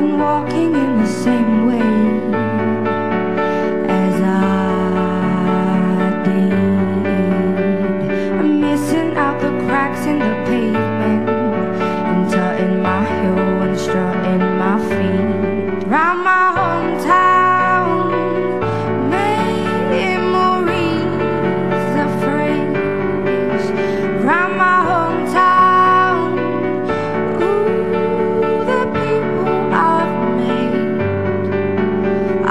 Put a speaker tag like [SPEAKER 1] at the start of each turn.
[SPEAKER 1] been walking in the same way as I did. I'm missing out the cracks in the pavement and tutting my heel and strutting my feet round my hometown.